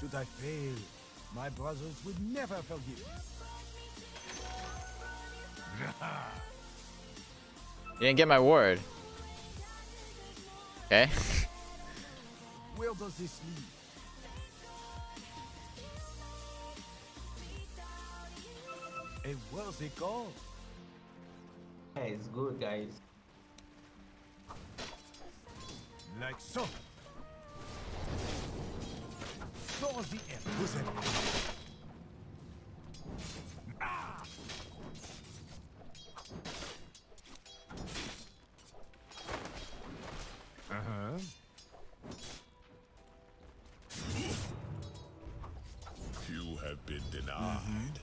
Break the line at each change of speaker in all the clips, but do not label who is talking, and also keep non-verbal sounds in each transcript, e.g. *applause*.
Should I fail, my brothers would never forgive me. *laughs*
You didn't get my word. Okay. *laughs*
Where does this lead? A worthy cause.
Yeah, it's good, guys.
Like so. For the end, was it? Ah! Uh-huh.
You have been denied.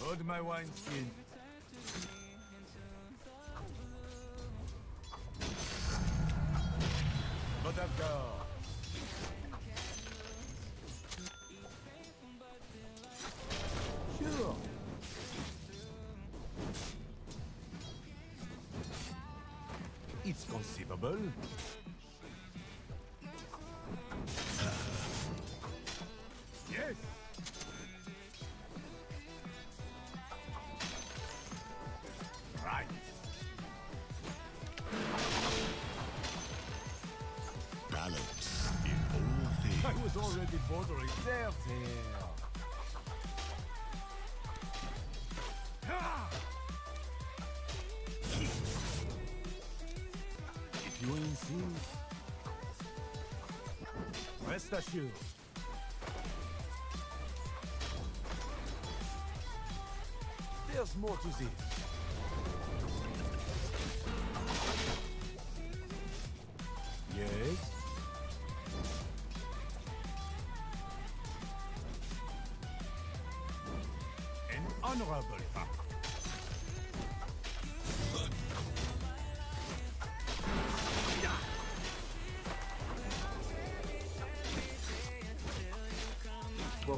Hold my wineskin. But It's conceivable. Yes. Right.
Balance in all things.
I was already bordering there, there. Rest. There's more to this. Yes? An honorable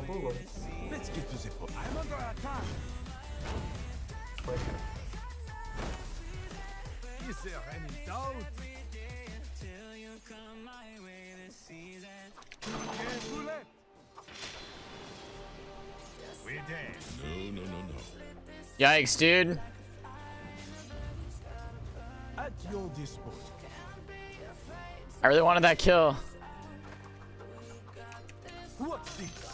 fact.
Go.
Let's get to the point. I'm under attack.
Wait.
Is there any doubt? Yes, roulette. We're dead.
No, no, no, no.
Yikes, dude.
At your disposal.
I really wanted that kill.
What's this?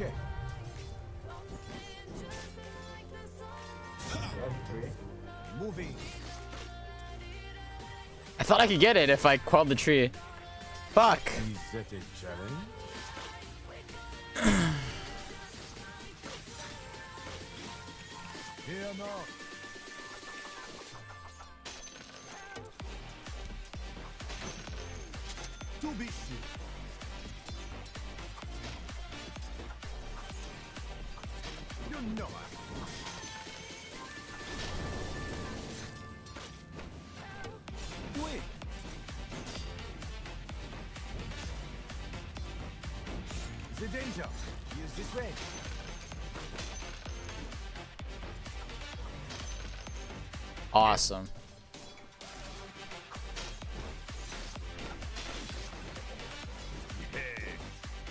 Okay.
That's.
Moving.
I thought I could get it if I quelled the tree. Fuck.
Is that a challenge? Fear not. To be sure. You know I. Do. The danger is this way.
Awesome.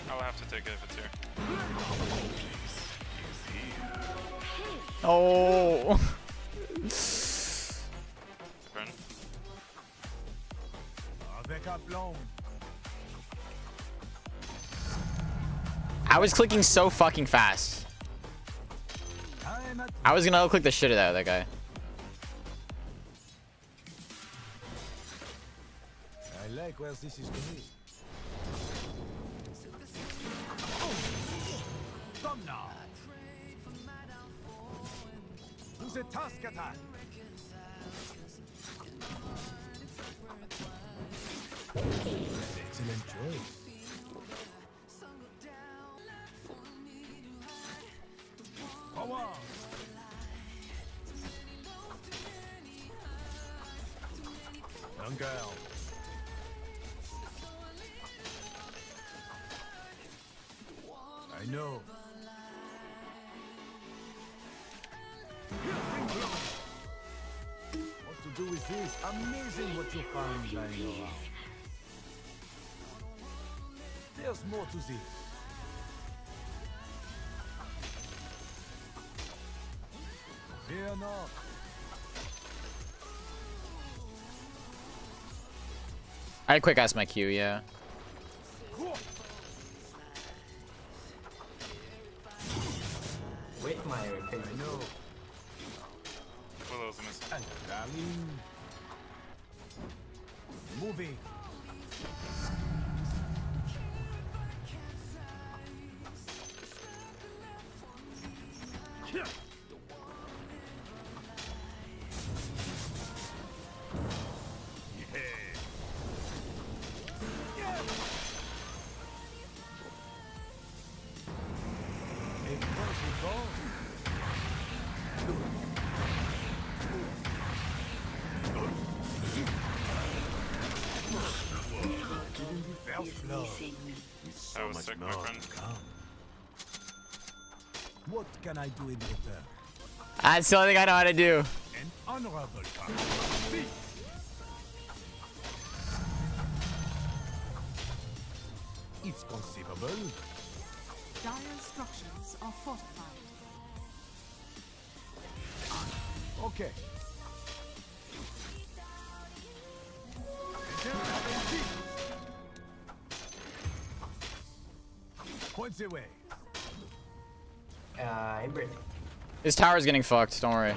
I'll have to take it if it's here.
Oh. I was clicking so fucking fast. I was gonna click the shit out of that guy.
I like where this is going. Come now. To the task attack. Excellent choice. Power. Young girl. I know. This. Amazing what you find lying around. There's more to this. Fear not.
I quick ask my Q, yeah.
Wait my repair.
I know.
Missing.
And darling. Moving.
I was sick, my friend.
What can I do in return?
That's the only thing I know how to do.
An honorable conquest. It's conceivable.
Dire structures are fortified.
Okay. Points away.
Uh, everything.
His tower's getting fucked, don't worry.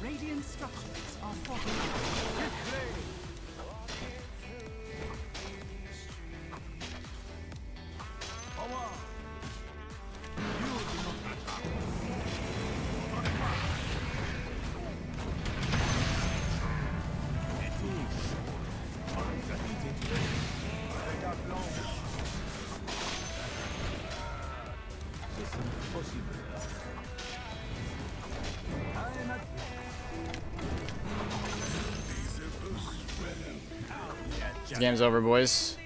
Radiant structures are fortified.
Game's over, boys.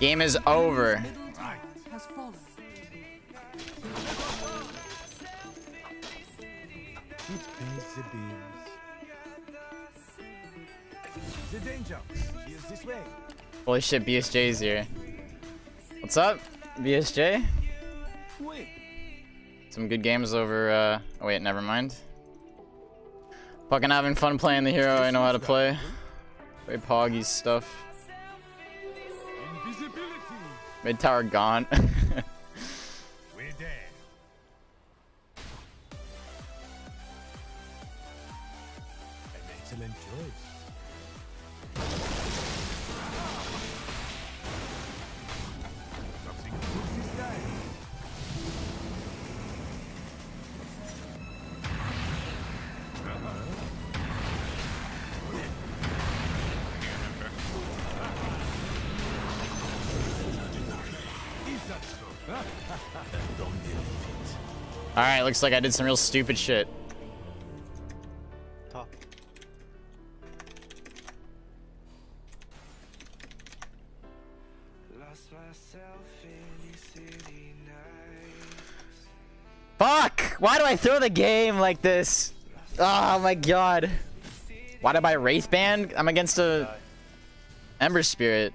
Game is over. Holy shit, BSJ's here. What's up, BSJ? Some good games over, uh, oh wait, never mind. Fucking having fun playing the hero I know how to play. Play Poggy's stuff. Mid tower gone. *laughs* Alright, looks like I did some real stupid shit.
Top.
Lost myself in city nights.
Fuck! Why do I throw the game like this? Oh my god. Why did I buy Wraith Band? I'm against a Ember Spirit.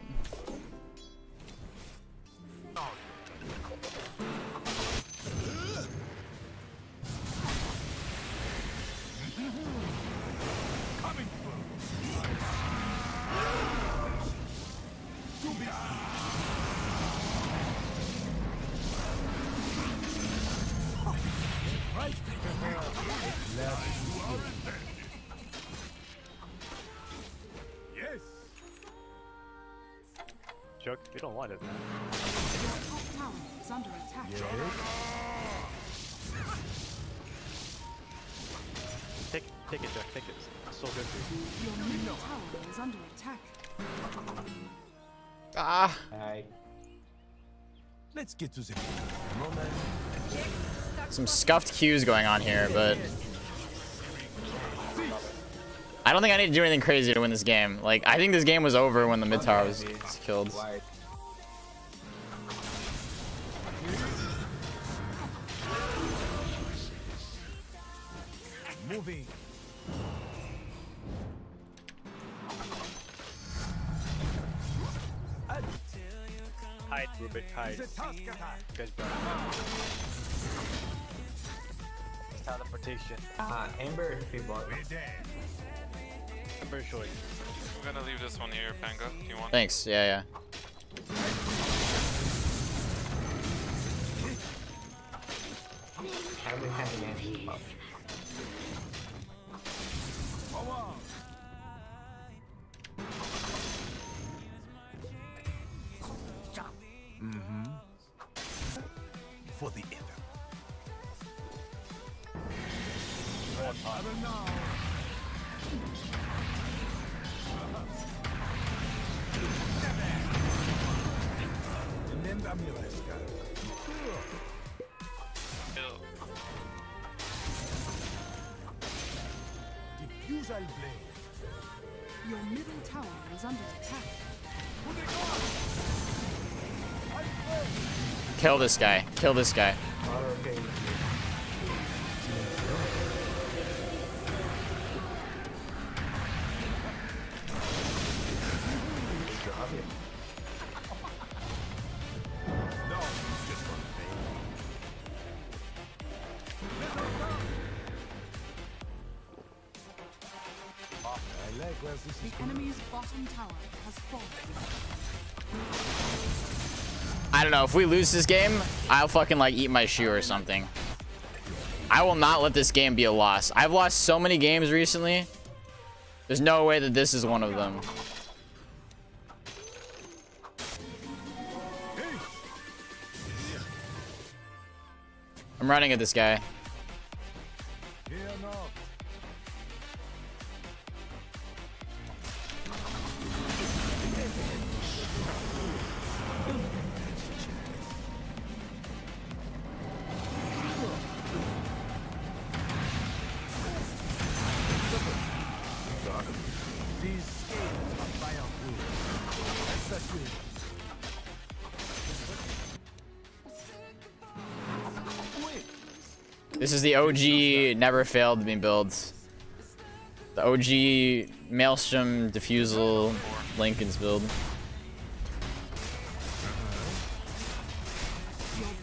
Joke, you don't want it.
Your top tower is under attack.
Yes.
Take, take it, Jack. Take it. It's so good for you.
Your middle tower is under attack.
Ah!
I
Let's get to the moment.
Some scuffed cues going on here, but I don't think I need to do anything crazy to win this game. Like, I think this game was over when the mid tower was was killed.
Moving.
Hide, Rubik, hide.
The task attack.
You guys better. Teleportation.
Ah, Ember people.
We're dead.
Ember.
I'm gonna leave this one here, Panga, if you want.
Thanks. Yeah, yeah.
Every time again.
Forward. Mm-hmm. For the ether. I will now. Remember me, Rascal.
Kill.
Diffusal Blade.
Your middle tower is under attack.
Kill this guy. Kill this guy.
I
don't know. If we lose this game, I'll fucking like eat my shoe or something. I will not let this game be a loss. I've lost so many games recently. There's no way that this is one of them. I'm running at this guy. This is the OG never failed me builds. The OG Maelstrom Diffusal Linken's build.
Your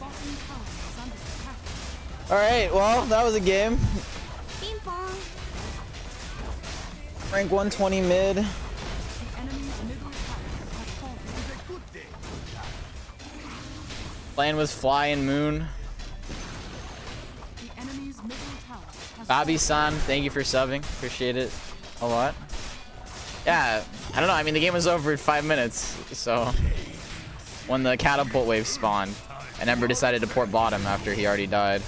bottom tower is under attack.
Alright, well, that was a game. Rank 120 mid.
The enemy's middle tower has.
Good day.
Playing with Fly and Moon.
Tower has
Bobby San, thank you for subbing. Appreciate it a lot. Yeah, I don't know. I mean, the game was over in five minutes. So, when the catapult wave spawned, and Ember decided to port bottom after he already died.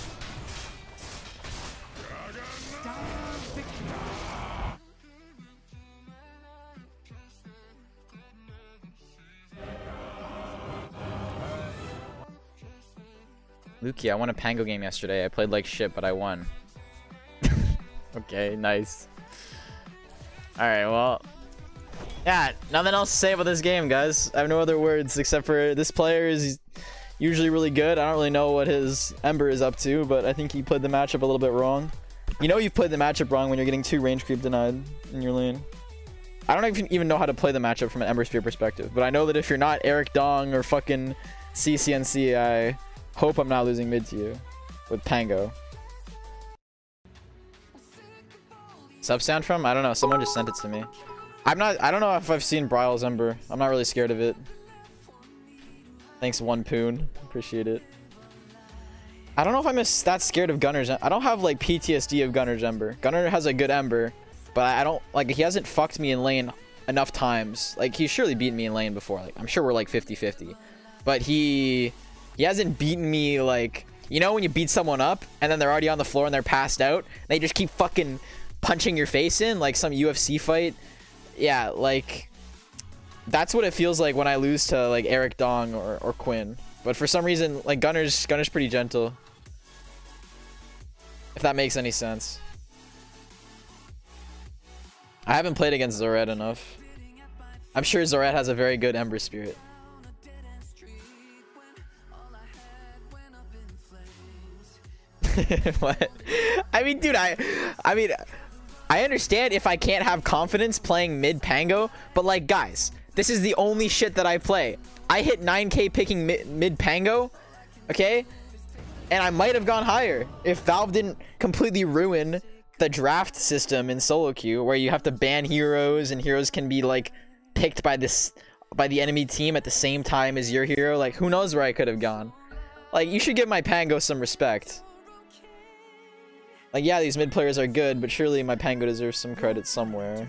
Luki, I won a Pango game yesterday. I played like shit, but I won. Okay, nice. Alright, well. Yeah, nothing else to say about this game, guys. I have no other words except for this player is usually really good. I don't really know what his Ember is up to, but I think he played the matchup a little bit wrong. You know you've played the matchup wrong when you're getting two range creep denied in your lane. I don't even even know how to play the matchup from an Ember Spirit perspective, but I know that if you're not Eric Dong or fucking CCNC, I hope I'm not losing mid to you with Pango. Sub sound from? I don't know. Someone just sent it to me. I'm not. I don't know if I've seen Bryle's Ember. I'm not really scared of it. Thanks, one poon. Appreciate it. I don't know if I'm that scared of Gunnar's. I don't have like PTSD of Gunnar's Ember. Gunner has a good Ember, but I don't like. He hasn't fucked me in lane enough times. Like he's surely beaten me in lane before. Like I'm sure we're like 50-50, but he he hasn't beaten me like you know when you beat someone up and then they're already on the floor and they're passed out. They just keep fucking punching your face in like some UFC fight. Yeah, like that's what it feels like when I lose to like Eric Dong or, or Quinn. But for some reason, like Gunnar's Gunnar's pretty gentle. If that makes any sense. I haven't played against Zoret enough. I'm sure Zoret has a very good Ember Spirit. *laughs* what? I mean, dude, I, I mean, I understand if I can't have confidence playing mid Pango, but like, guys, this is the only shit that I play. I hit 9k picking mid, mid Pango, okay? And I might have gone higher if Valve didn't completely ruin the draft system in solo queue where you have to ban heroes and heroes can be like picked by this by the enemy team at the same time as your hero. Like who knows where I could have gone. Like you should give my Pango some respect. Like, yeah, these mid players are good, but surely my Pango deserves some credit somewhere.